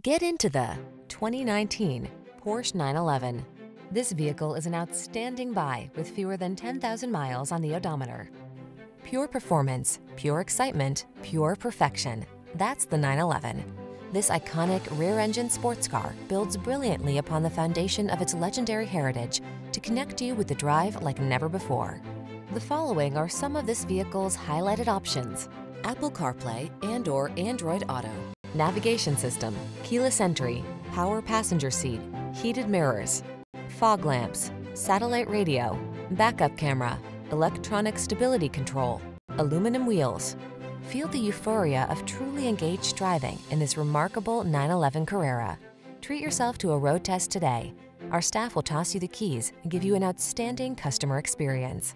Get into the 2019 Porsche 911. This vehicle is an outstanding buy with fewer than 10,000 miles on the odometer. Pure performance, pure excitement, pure perfection. That's the 911. This iconic rear-engine sports car builds brilliantly upon the foundation of its legendary heritage to connect you with the drive like never before. The following are some of this vehicle's highlighted options. Apple CarPlay and or Android Auto, navigation system, keyless entry, power passenger seat, heated mirrors, fog lamps, satellite radio, backup camera, electronic stability control, aluminum wheels. Feel the euphoria of truly engaged driving in this remarkable 911 Carrera. Treat yourself to a road test today. Our staff will toss you the keys and give you an outstanding customer experience.